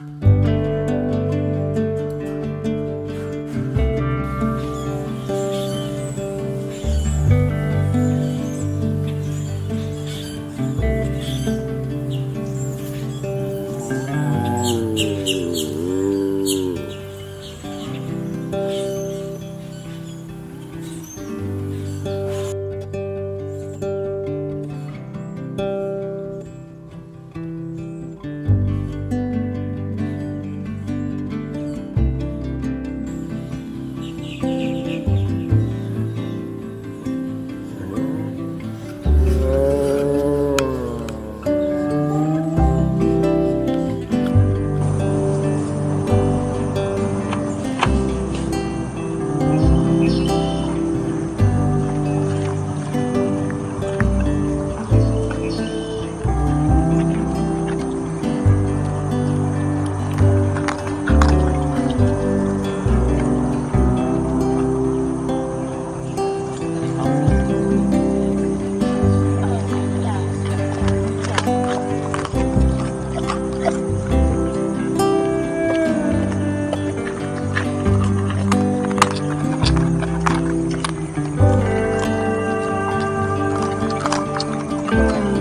Bye. Thank.